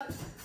Cut.